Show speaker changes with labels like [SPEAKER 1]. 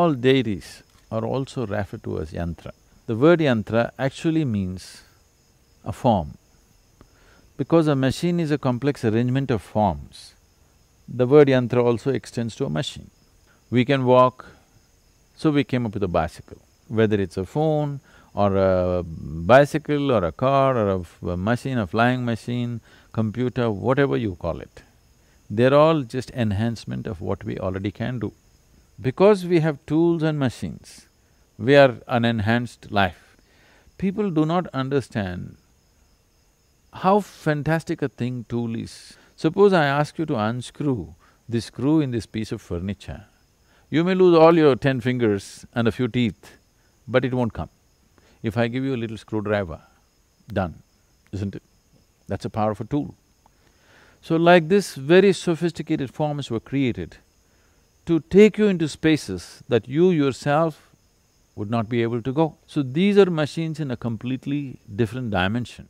[SPEAKER 1] all deities are also referred to as yantra. The word yantra actually means a form. Because a machine is a complex arrangement of forms, the word yantra also extends to a machine. We can walk, so we came up with a bicycle. Whether it's a phone or a bicycle or a car or a, machine, a flying machine, computer, whatever you call it, they're all just enhancement of what we already can do. Because we have tools and machines, we are an enhanced life. People do not understand how fantastic a thing tool is. Suppose I ask you to unscrew this screw in this piece of furniture, you may lose all your ten fingers and a few teeth, but it won't come. If I give you a little screwdriver, done, isn't it? That's a powerful tool. So like this, very sophisticated forms were created to take you into spaces that you yourself would not be able to go. So these are machines in a completely different dimension.